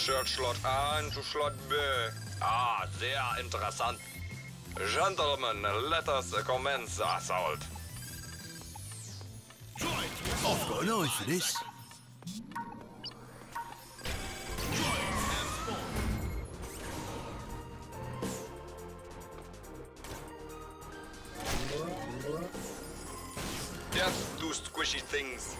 insert slot A into slot B. Ah, sehr interessant. Gentlemen, let us commence the assault. I've got an eye for this. Just do squishy things.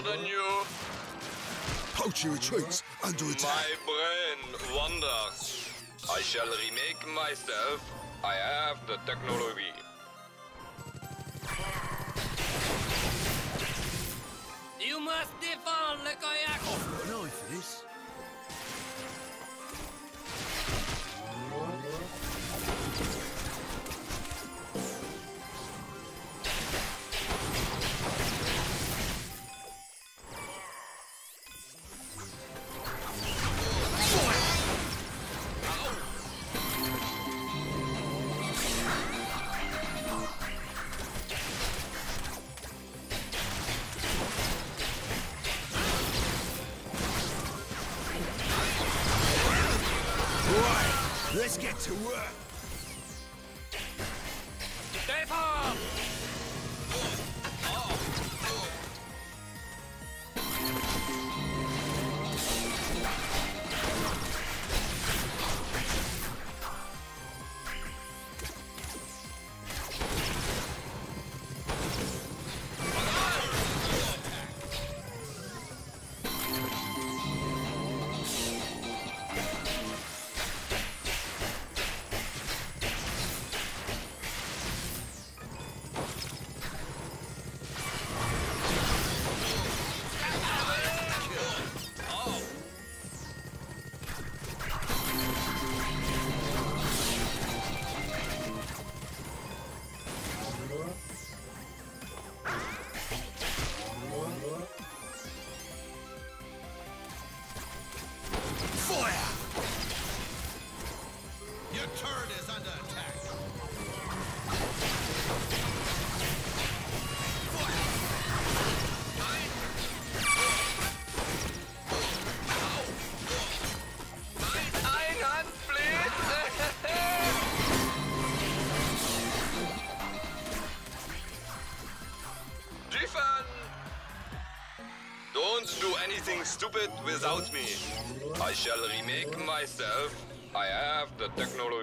Smarter than you. Poacher retreats under My brain wanders. I shall remake myself. I have the technology. To work. without me. I shall remake myself. I have the technology.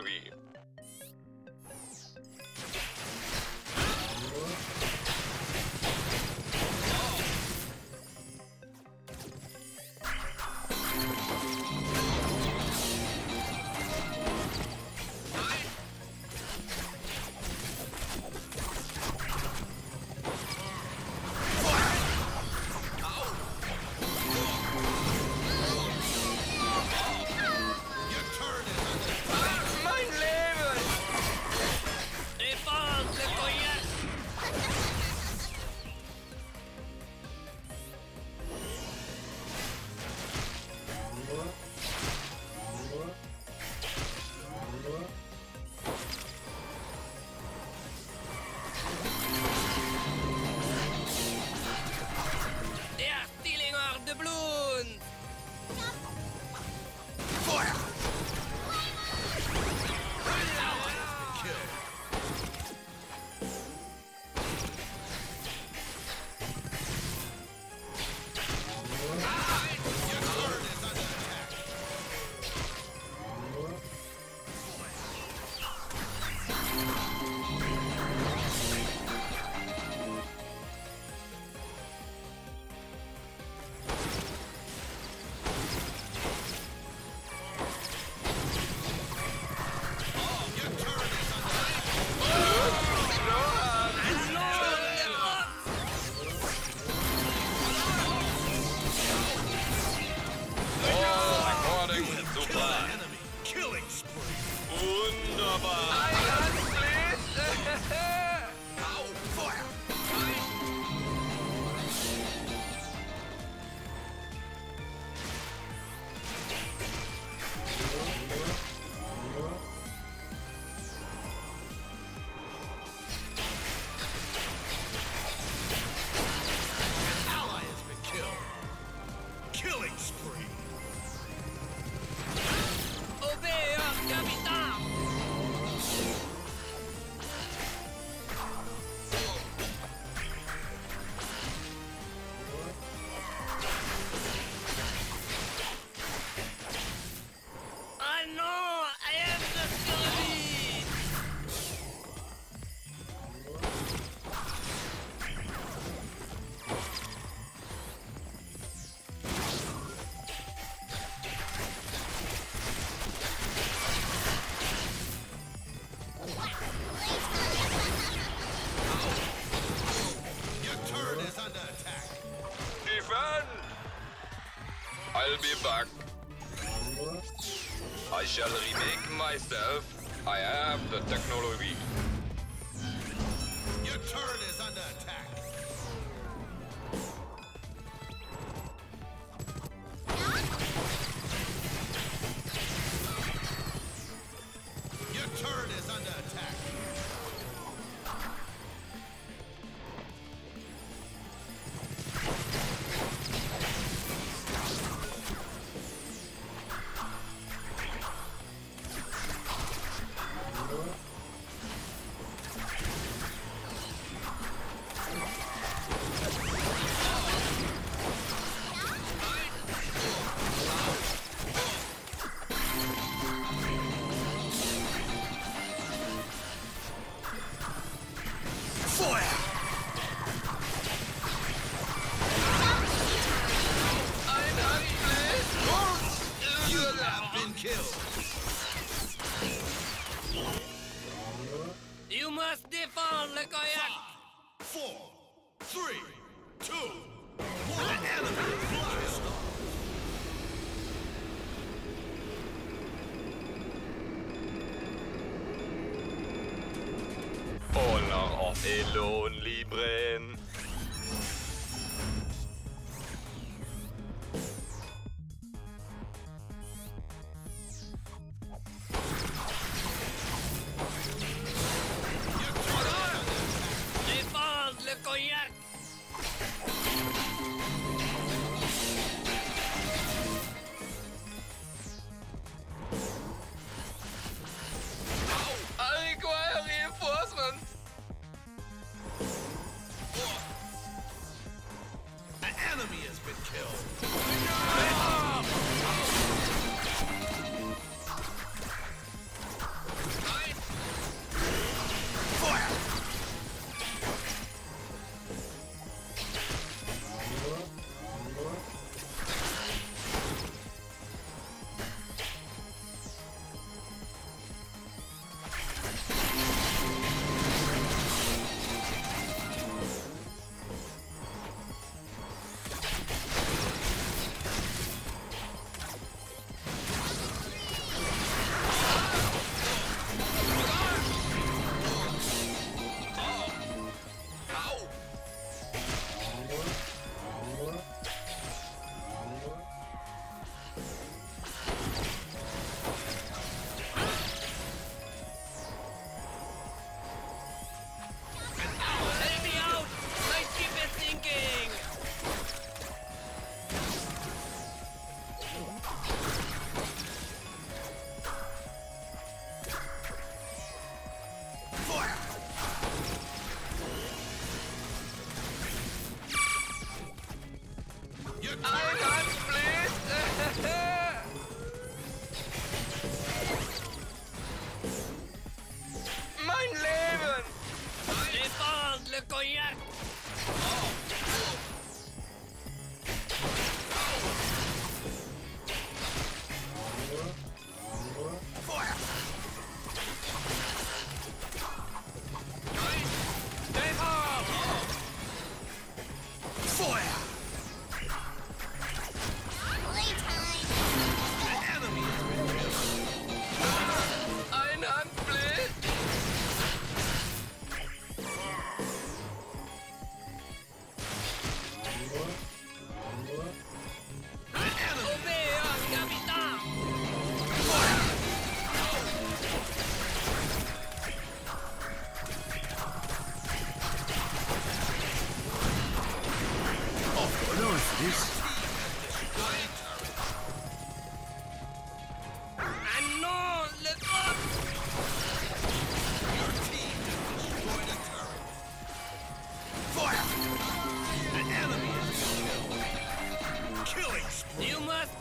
I'll be back. I shall remake myself. I have the technology. been killed. Spree. You must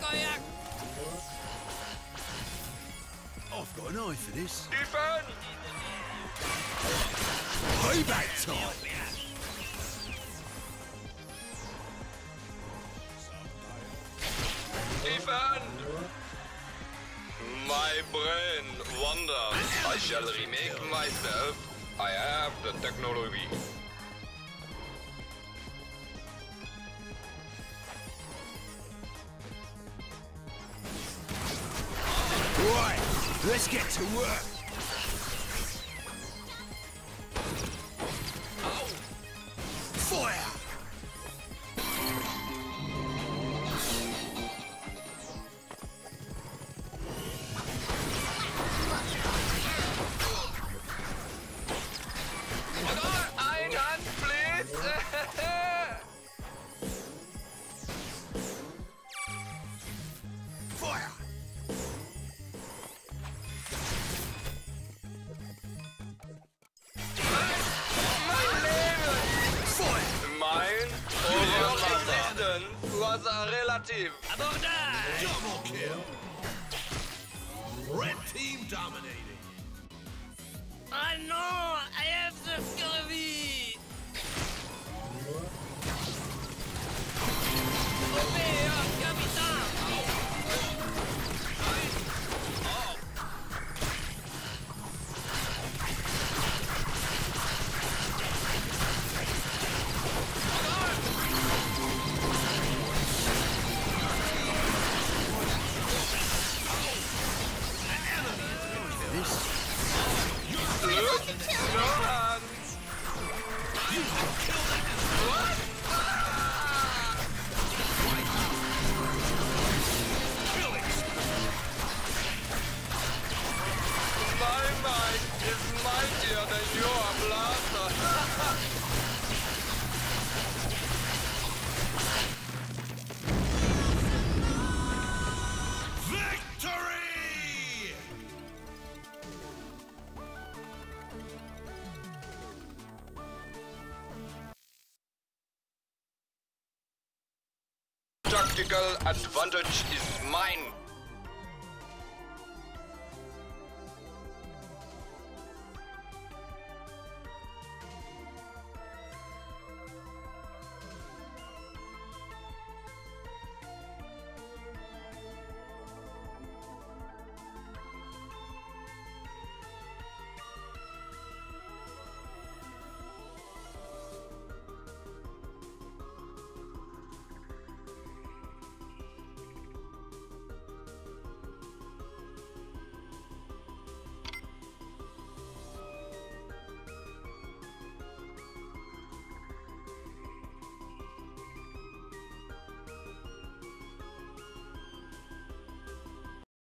cognac I've got an eye for this. Defend! Payback time! I shall remake myself. I have the technology. Right, let's get to work. Existence was a relative. Abordage Double kill! Red team dominating. Ah non, I have the scurvy Obéir, capitaine Tactical advantage is mine.